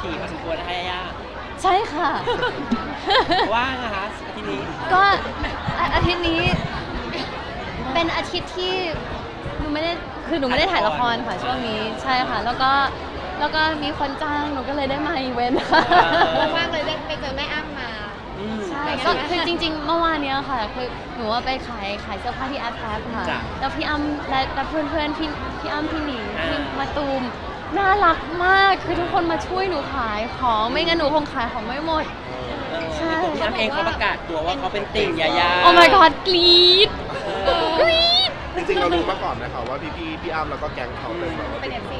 ถี่พอสมควรนะคะญาญ่าใช่ค่ะ ว่างนะคะอาทีนี้ก็อาอาทิตย์นี้ เป็นอาทิตย์ที่หนูไม่ได้คือหนูไม่ได้ถ่ายละครค่ะช่วงนี้ใช่ค่ะ แล้วก็แล้วก็มีคนจ้างหนูก็เลยได้มาอีเวนต์ค่ะว่างๆเลยได้ไปเจอแม่อั้มมา อืม ใช่ก็คือจริง ๆ เมื่อวานเนี้ยค่ะ คือหนูว่าไปขายขายเสื้อผ้าที่แอปแอปค่ะ จ้ะแล้วพี่อั้มและและเพื่อนเพื่อนๆพี่พี่อั้มพี่หนิงอ่า พี่มะตูม น่ารักมากคือทุกคนมาช่วยหนูขายของไม่งั้นหนูคงขายของไม่หมดเออใช่ตัวพี่อั้มเองเขาประกาศตัวว่าเขาเป็นติ่งยาย่าโอ้ my god กรี๊ดเออกรี๊ดจริงๆเรารู้มาก่อนนะคะว่าพี่พี่ๆพี่อั้มแล้วก็แก๊งเขาเป็นแบบว่าเป็น FC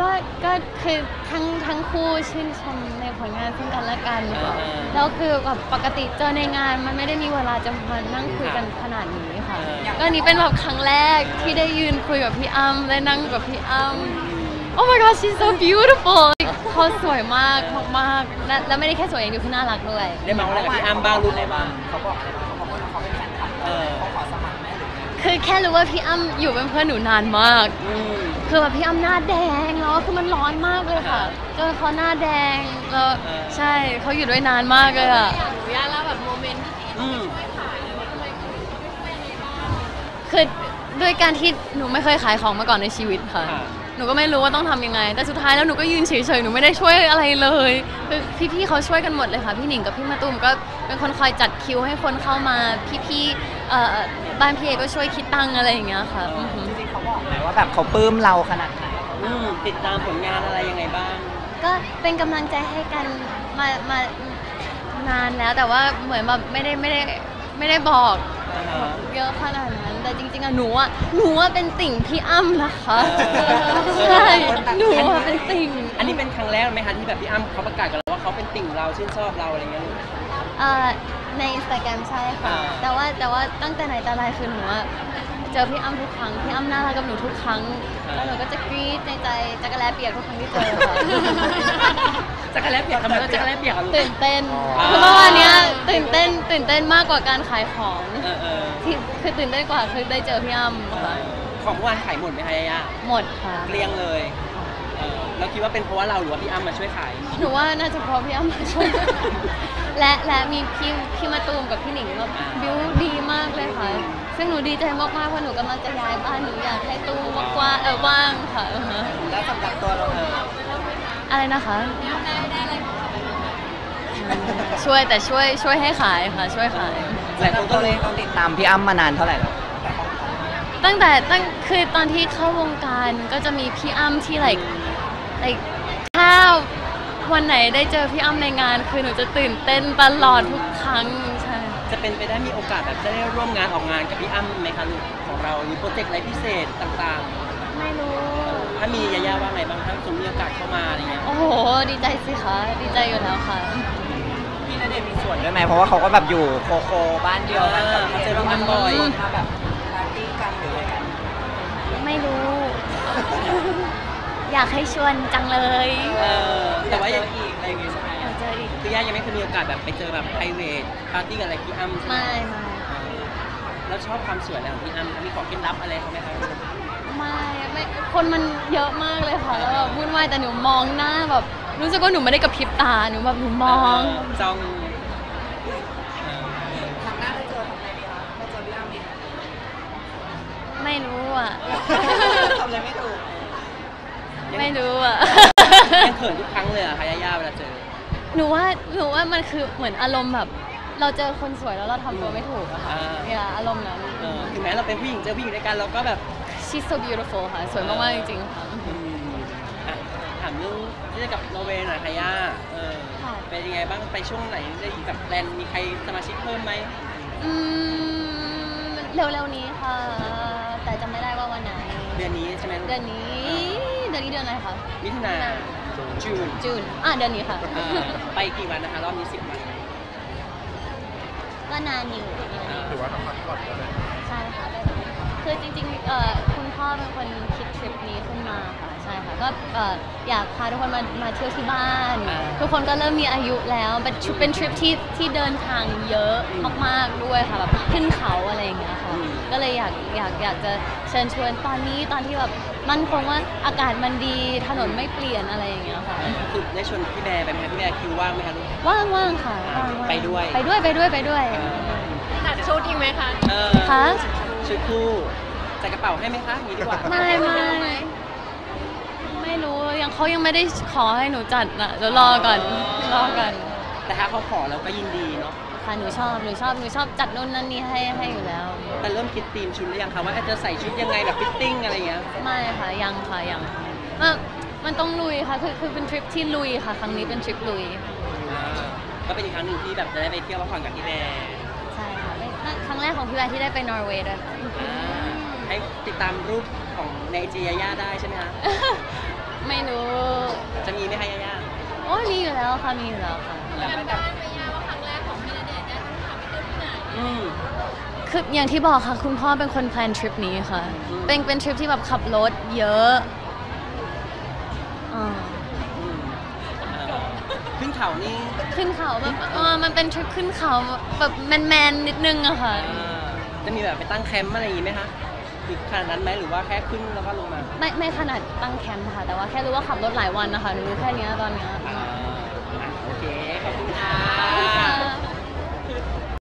ก็ก็คือทั้งทั้งคู่ชื่นชมในผลงานซึ่งกันและกันค่ะแล้วคือแบบปกติเจอในงานมันไม่ได้มีเวลาจะมานั่งคุยกันขนาดนี้ค่ะ ก็อันนี้เป็นแบบครั้งแรกที่ได้ยืนคุยกับพี่อ้ำได้นั่งกับพี่อ้ำ Oh my god she's so beautiful เขาสวยมากมากๆและแล้วไม่ได้แค่สวยอย่างเดียวคือน่ารักด้วย ได้เมาอะไรกับพี่อ้ำบ้างรู้อะไรบ้างเขาบอกเออคือแค่รู้ว่าพี่อ้ำอยู่เป็นเพื่อนหนูนานมาก อืม คือแบบพี่อ้ำหน้าแดงแล้วคือมันร้อนมากเลยค่ะจนเขาหน้าแดงแล้วเออ ใช่เขาอยู่ด้วยนานมากเลยอะหนูอยากเล่าแบบโมเมนต์ที่อืม คือด้วยการที่หนูไม่เคยขายของมาก่อนในชีวิตค่ะค่ะ หนูก็ไม่รู้ว่าต้องทำยังไง แต่สุดท้ายแล้วหนูก็ยืนเฉยๆ หนูไม่ได้ช่วยอะไรเลยคือพี่ๆเขาช่วยกันหมดเลยค่ะ พี่หนิงกับพี่มาตุ้มก็เป็นคนคอยจัดคิวให้คนเข้ามา พี่ๆเอ่อบ้านพี่เอก็ช่วยคิดตังค์อะไรอย่างเงี้ยค่ะอือหือจริงๆเขาบอกไหมว่าแบบเขาปลื้มเราขนาดไหนอืมติดตามผลงานอะไรยังไงบ้าง ก็เป็นกำลังใจให้กันมามานานแล้วแต่ว่าเหมือนแบบไม่ได้ไม่ได้ไม่ได้บอกอ่าฮะ เยอะขนาดนั้น แต่จริงๆอะหนูอะหนูอะเป็นติ่งพี่อ้ำนะคะเออใช่หนูอะเป็นติ่งอันนี้เป็นครั้งแรกไหมคะที่แบบพี่อ้ำเขาประกาศกันแล้วว่าเขาเป็นติ่งเราชื่นชอบเราอะไรเงี้ยลูกเอ่อในอินสตาแกรมใช่ค่ะอ่าแต่ว่าแต่ว่าตั้งแต่ไหนแต่ไรคือหนูอะเจอพี่อ้ำทุกครั้ง พี่อ้ำน่ารักกับหนูทุกครั้ง แล้วหนูก็จะกรี๊ดในใจจักรแลเปียกทุกครั้งที่เจอค่ะ จักรแลเปียกทำไมต้องจักรแลเปียกอะลูก ตื่นเต้นอ๋อ คือเมื่อวานเนี้ยตื่นเต้นตื่นเต้นมากกว่าการขายของเออเออที่คือตื่นเต้นกว่าคือได้เจอพี่อ้ำค่ะของเมื่อวานขายหมดไหมคะยาย่าหมดค่ะเกลี้ยงเลยเออเราคิดว่าเป็นเพราะว่าเราหรือว่าพี่อ้ำมาช่วยขาย หนูว่าน่าจะเพราะพี่อ้ำมาช่วยและและมีพี่พี่มาตูมกับพี่หนิงแบบบิวดีมากเลยค่ะ ซึ่งหนูดีใจมากๆเพราะหนูกำลังจะย้ายบ้านหนูอยากให้ตู้กว้างๆเออว่างค่ะอือฮะแล้วสำหรับตัวเราเออ อะไรนะคะ ช่วยแต่ช่วยช่วยให้ขายค่ะ ช่วยขาย หลายคนก็ตัวเลเลยยต้องติดตามพี่อ้ำมานานเท่าไหร่แล้ว ตั้งแต่ตั้งคือตอนที่เข้าวงการก็จะมีพี่อ้ำที่ like like ถ้าวันไหนได้เจอพี่อ้ำในงาน คือหนูจะตื่นเต้นตลอดทุกครั้งใช่จะเป็นไปได้มีโอกาสแบบจะได้ร่วมงานออกงานกับพี่อ้ำไหมคะลูกของเราหรือโปรเจกต์อะไรพิเศษต่าง ไม่รู้ๆถ้ามียาย่าว่าไงบ้างถ้าสมมติมีโอกาสเข้ามาอะไรเงี้ยโอ้โห ดีใจสิคะ ดีใจอยู่แล้วค่ะ พี่ณเดชน์มีส่วนด้วยไหมเพราะว่าเขาก็แบบอยู่โคโคบ้านเดียวกันกับพี่เจอพี่อ้ำบ่อยมาแบบปาร์ตี้กันหรืออะไรกันไม่รู้ อยากให้ชวนจังเลยเออแต่ว่าเจยังออีกอะไรอย่างงี้ใช่ไหมอยากเจออีกคือย่ายังไม่เคยมีโอกาสแบบไปเจอแบบ private ปาร์ตี้กับอะไรพี่อ้ำใช่ไหมไม่ไม่แล้วชอบความสวยอะไรของพี่อ้ำมีของเคล็ดลับอะไรเขาไหมคะ ไม่ไม่คนมันเยอะมากเลยค่ะแล้วแบบวุ่นวายแต่หนูมองหน้าแบบ รู้สึกว่าหนูไม่ได้กระพริบตาหนูแบบหนูมองเจ้องครั้งหน้าได้เจอทำไงดีคะได้เจอพี่อ้ำอีกไม่รู้อะ ทำอะไรไม่ถูกไม่รู้อะ ยังเขินทุกครั้งเลยเหรอะคะย่าย่าเวลาเจอ หนูว่าหนูว่ามันคือเหมือนอารมณ์แบบ เราเจอคนสวยแล้วเราทำตัวไม่ถูกอะค่ะอ่าอย่าอารมณ์นั้น เออถึงแม้เราเป็นผู้หญิงเจอผู้หญิงด้วยกันเราก็แบบ she's so beautiful ค่ะ สวยมากๆจริงๆค่ะอืมอะถามเรื่องที่จะกลับนอร์เวย์หน่อยค่ะย่าเออค่ะ เป็นยังไงบ้างไปช่วงไหนได้แบบแพลนมีใครสมาชิกเพิ่มไหมอืมเร็วๆนี้ค่ะ แต่จำไม่ได้ว่าวันไหน เดือนนี้ใช่ไหมลูกเดือนนี้เดือนนี้เดือนอะไรคะ มิถุนาจูนจูน อะเดือนนี้ค่ะ อ่าไปกี่วันนะคะรอบนี้สิบวันก็นานอยู่อ่าถือว่าทำพักผ่อนแล้วเลยใช่ค่ะ คือจริงๆเอ่อคุณพ่อเป็นคนคิดทริปนี้ขึ้นมาค่ะใช่ค่ะก็เอ่ออยากพาทุกคนมามาเที่ยวที่บ้าน อ่า ทุกคนก็เริ่มมีอายุแล้วเป็นทริปเป็นทริปที่ที่เดินทางเยอะมากๆด้วยค่ะแบบขึ้นเขาอะไรอย่างเงี้ยค่ะอืมก็เลยอยากอยากอยากจะเชิญชวนตอนนี้ตอนที่แบบมั่นคงว่าอากาศมันดีถนนไม่เปลี่ยนอะไรอย่างเงี้ยค่ะ คือได้ชวนพี่แบร์ไปไหมคะพี่แบร์คิวว่างไหมคะลูก ว่างว่างค่ะว่างๆไปด้วย ไปด้วยไปด้วยไปด้วยตัดชุดอีกไหมคะ เออ คะ ชุดคู่ใส่กระเป๋าให้ไหมคะอย่างนี้ดีกว่า ไม่ไม่ไม่รู้ยังเขายังไม่ได้ขอให้หนูจัดนะเดี๋ยวรอก่อนรอก่อนแต่ถ้าเขาขอเราก็ยินดีเนาะ ค่ะหนูชอบหนูชอบหนูชอบจัดนู่นนั่นนี่ให้ให้อยู่แล้ว แต่เริ่มคิดธีมชุดหรือยังคะว่าจะใส่ชุดยังไงแบบ fitting อะไรอย่างเงี้ย ไม่ค่ะยังค่ะยังมันมันต้องลุยค่ะคือคือเป็นทริปที่ลุยค่ะ ครั้งนี้เป็นทริปลุย ก็เป็นอีกครั้งหนึ่งที่แบบจะได้ไปเที่ยวพักผ่อนกับพี่แบร์ใช่ค่ะเป็นค รั้งแรกของพี่แบร์ที่ได้ไปนอร์เวย์ด้วยอ่าให้ติดตามรูปของใน IG ญาญ่าได้ใช่ไหมคะไม่รู้ จะมีไหมคะยาย่าโอ้ยมีอยู่แล้วค่ะ มีอยู่แล้วค่ะ จำได้ไหมย่าว่าครั้งแรกของพี่ณเดชน์ได้ถามไปเที่ยวที่ไหนอืม คืออย่างที่บอกค่ะ คุณพ่อเป็นคนแพลนทริปนี้ค่ะ อืม เป็นเป็นทริปที่แบบขับรถเยอะอ่าอืมเออ ขึ้นเขานี่ขึ้นเขาแบบเออมันเป็นทริปขึ้นเขาแบบแมนแมนๆนิดนึงอะค่ะ อ่าจะมีแบบไปตั้งแคมป์อะไรอย่างงี้ไหมคะหรือขนาดนั้นไหมหรือว่าแค่ขึ้นแล้วก็ลงมาไม่ไม่ขนาดตั้งแคมป์ค่ะ แต่ว่าแค่รู้ว่าขับรถหลายวันนะคะหนูรู้แค่เนี้ยตอนเนี้ย อ่าอะโอเค ขอบคุณค่ะ